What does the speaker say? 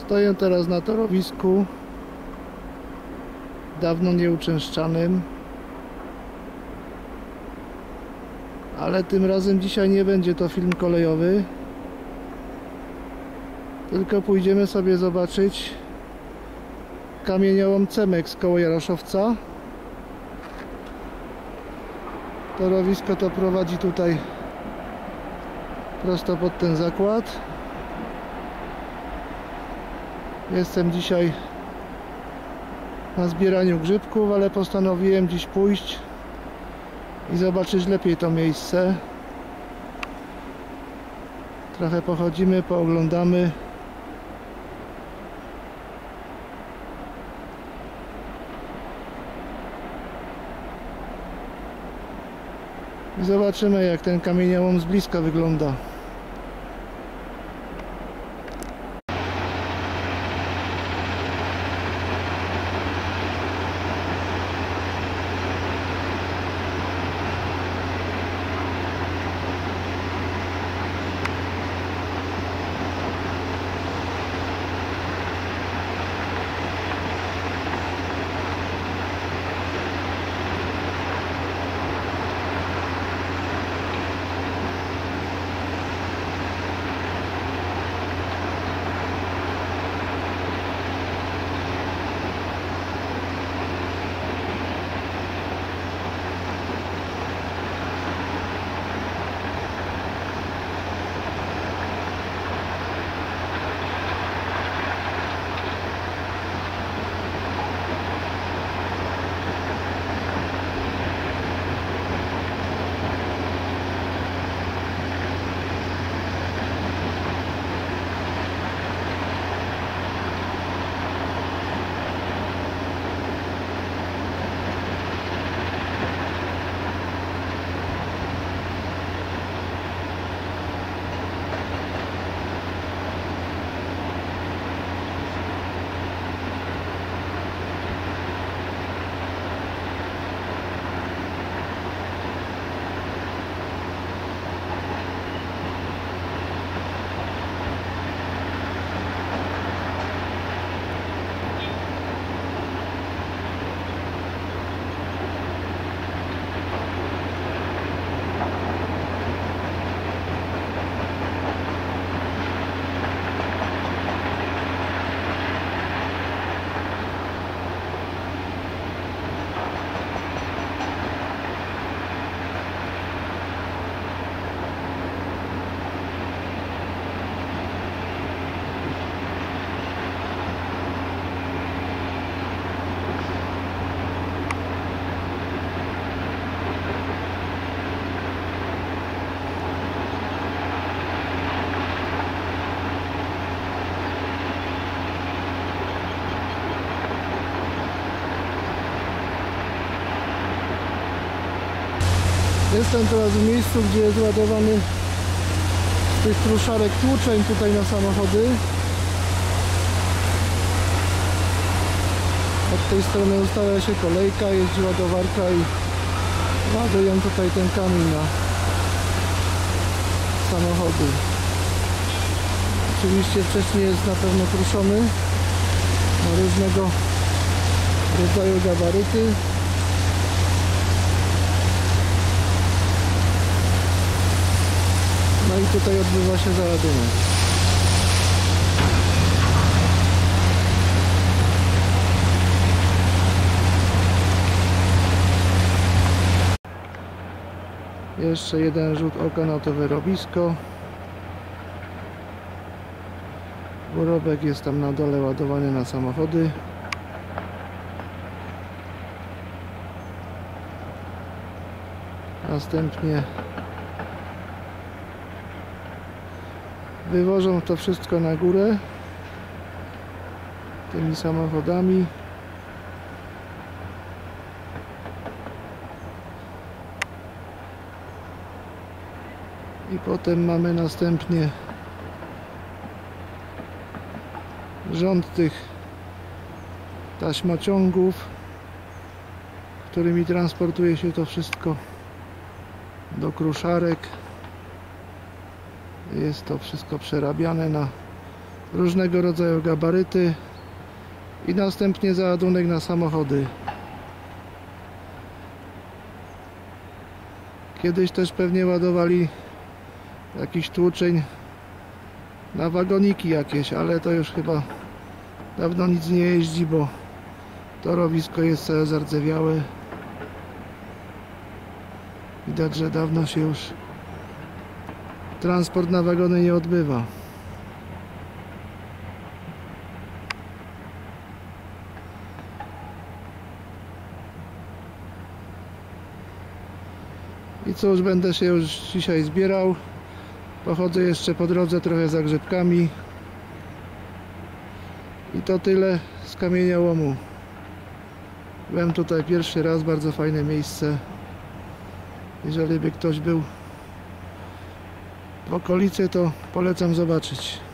Stoję teraz na torowisku dawno nieuczęszczanym. Ale tym razem dzisiaj nie będzie to film kolejowy. Tylko pójdziemy sobie zobaczyć kamieniołom Cemek koło Jaroszowca torowisko to prowadzi tutaj prosto pod ten zakład jestem dzisiaj na zbieraniu grzybków, ale postanowiłem dziś pójść i zobaczyć lepiej to miejsce. Trochę pochodzimy, pooglądamy. I zobaczymy jak ten kamieniołom z bliska wygląda Jestem teraz w miejscu, gdzie jest ładowany z tych kruszarek tłuczeń tutaj na samochody. Od tej strony ustawia się kolejka, jeździ ładowarka i ładują tutaj ten kamień na samochody. Oczywiście wcześniej jest na pewno kruszony na różnego rodzaju gabaryty. No i tutaj odbywa się załadunek. Jeszcze jeden rzut oka na to wyrobisko. Worobek jest tam na dole ładowany na samochody. Następnie wywożą to wszystko na górę tymi samochodami. I potem mamy następnie rząd tych taśmociągów którymi transportuje się to wszystko do kruszarek jest to wszystko przerabiane na różnego rodzaju gabaryty i następnie załadunek na samochody. Kiedyś też pewnie ładowali jakiś tłuczeń na wagoniki jakieś, ale to już chyba dawno nic nie jeździ, bo torowisko jest całe zardzewiałe. Widać, że dawno się już transport na wagony nie odbywa. I cóż, będę się już dzisiaj zbierał. Pochodzę jeszcze po drodze trochę za grzybkami. I to tyle z kamieniołomu. Byłem tutaj pierwszy raz, bardzo fajne miejsce. Jeżeli by ktoś był okolicy, to polecam zobaczyć.